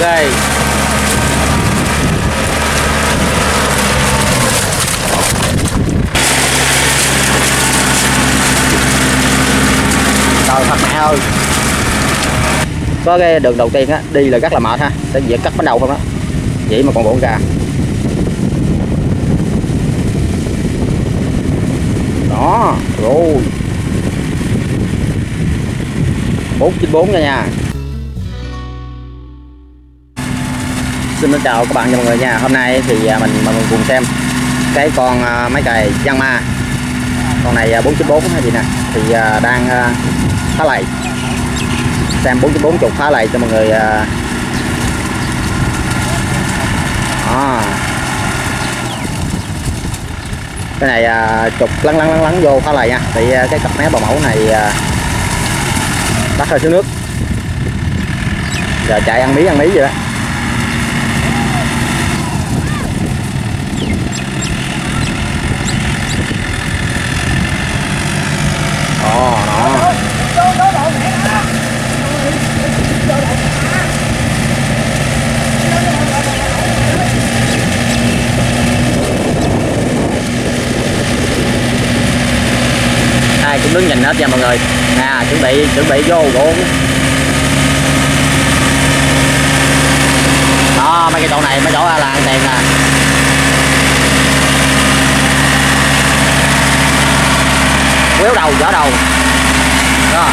đây. Trời thật mẹ ơi. Có cái đường đầu tiên á, đi là rất là mệt ha. Sẽ dễ cắt bánh đầu không á. Vậy mà còn bổn gà. Đó, rồi. bốn chín bốn nha nha. Xin chào các bạn và mọi người nha. Hôm nay thì à, mình, mọi người cùng xem cái con à, máy cày Yanma con này à, 494 hay gì nè. Thì đang phá lầy. Xem 494 chục phá lầy cho mọi người à. Cái này chục lắng lắng lắng lắng vô phá lầy nha. Thì cái cặp mé bảo mẫu này bắt hơi xuống nước. Giờ chạy ăn mí ăn mí vậy đó. Ai cũng đứng nhìn hết nha mọi người. Nè chuẩn bị chuẩn bị vô luôn đó, mấy cái chỗ này, mấy chỗ là ăn tiền nè. Quéo đầu dở đầu. Đó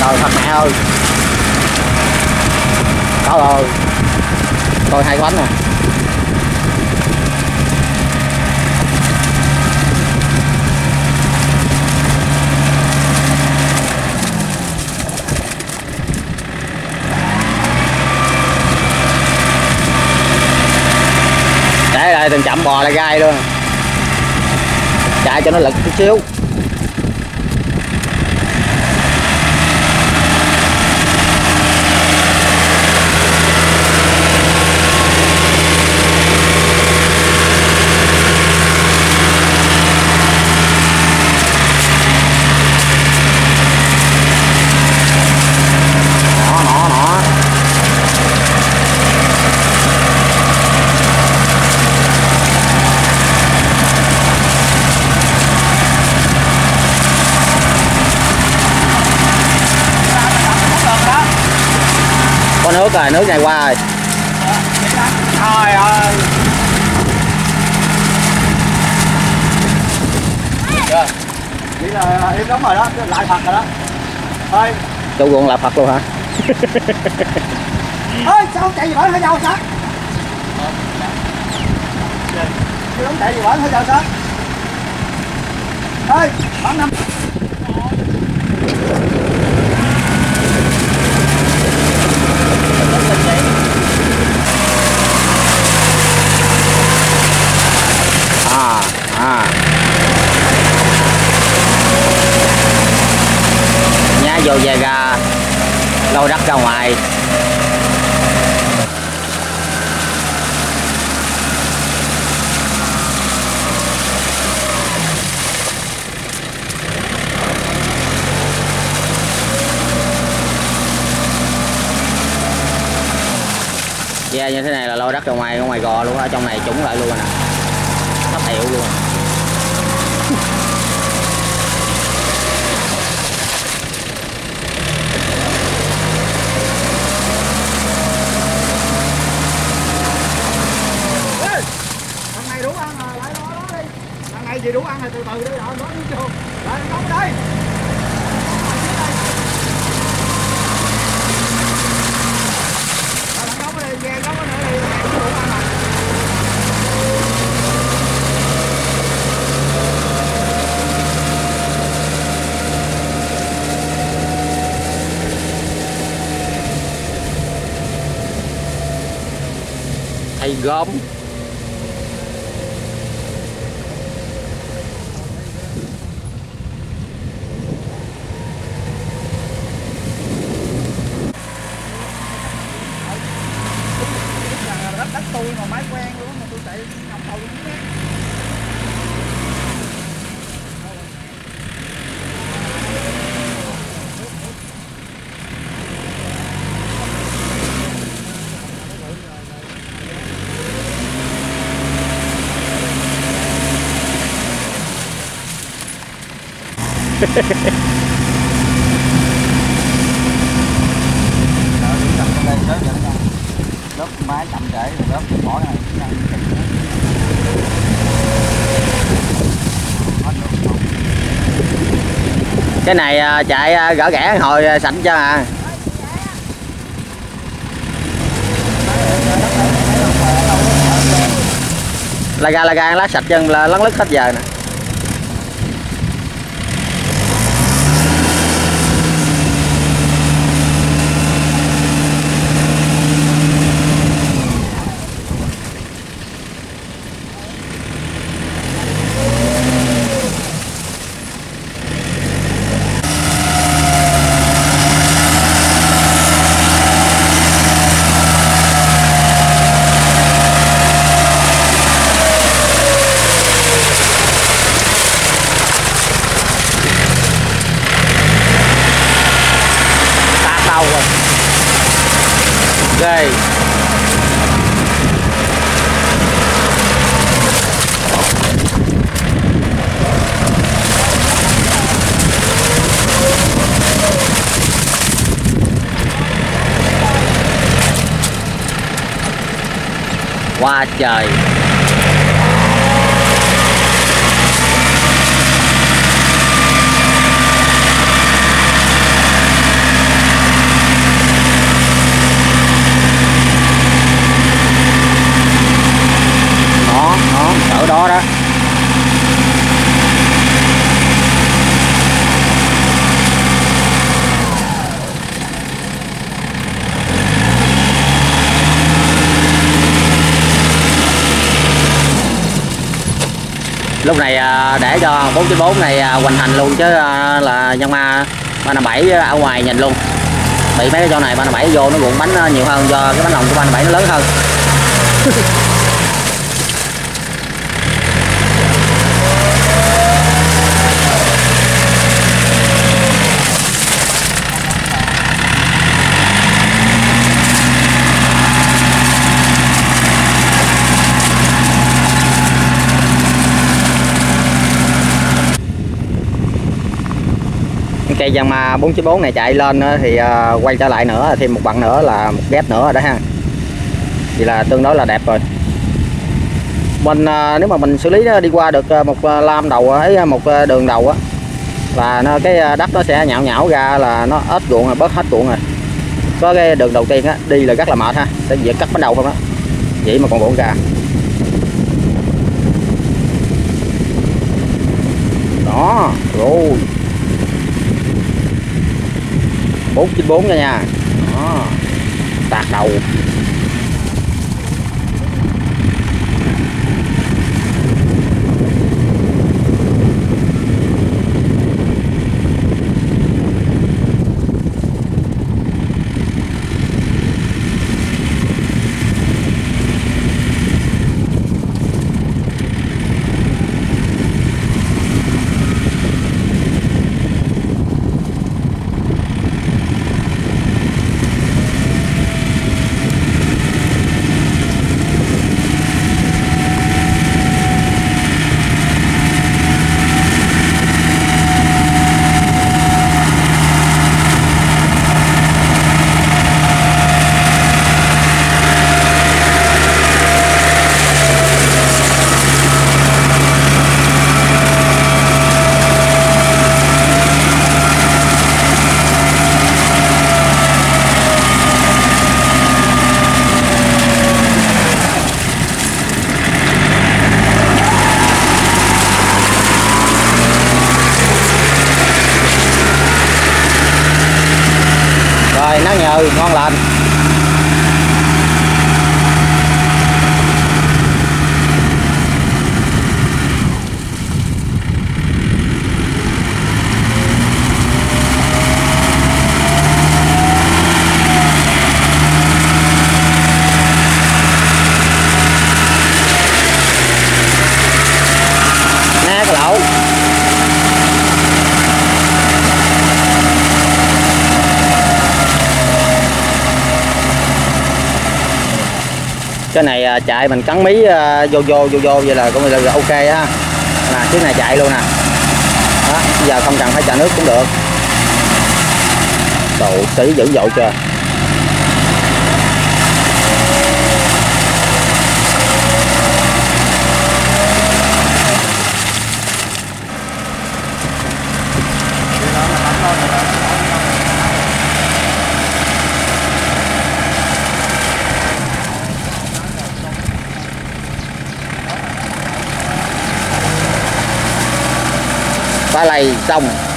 trời thật mẹ ơi có rồi tôi hai bánh nè à. chạy lại từng chậm bò lại gai luôn. Chạy cho nó lực chút xíu đó đó đó có nước rồi nước này qua rồi. Trời ơi. Chưa Vậy là em đóng rồi đó, lại thật rồi đó. Thôi, chủ ruộng là phật luôn hả? Thôi sao chạy gì bỏ hơi dầu sao? Không chạy gì bỏ hơi dầu sao? Thôi, bắn năm vô về ga, lôi đất ra ngoài. Yeah, như thế này là lôi đất ra ngoài ngoài gò luôn ở trong này trúng lại luôn rồi nè. Thấp hiệu luôn. goblin. Lớp máy chậm trễ rồi lớp bỏ này cái này à, chạy à, gỡ ghẻ hồi à, sạch cho à. Là ga là ga lá sạch chân là lấn lứt hết giờ nè tạt đầu rồi ghê qua trời nó nó ở đó đó lúc này à, để cho 494 này à, hoành hành luôn chứ à, là Yamaha 357 ở ngoài nhìn luôn. Bị mấy cái chỗ này 357 vô nó ruộng bánh nhiều hơn do cái bánh lòng của 357 nó lớn hơn. cây Yamaha 494 này chạy lên thì ờ, quay trở lại nữa, thêm một bạn nữa là một ghép nữa rồi đó ha. Thì là tương đối là đẹp rồi. Mình ờ, nếu mà mình xử lý nó đi qua được ờ, một lam đầu ấy một đường đầu á là nó cái đất nó sẽ nhão nhão ra là nó ít ruộng rồi, bớt hết ruộng rồi. Có cái đường đầu tiên á, đi là rất là mệt ha, sẽ dễ cắt bánh đầu không đó vậy mà còn ruộng ra đó rồi 494 nha nha. Đó. Tạt đầu. Trời nó nhờ ngon lành. Cái này à, chạy mình cắn mí à, vô vô vô vô vậy là cũng là, là ok ha nè chiếc này chạy luôn nè. Đó bây giờ không cần phải chạy nước cũng được. Đồ sĩ dữ dội chưa ba lầy xong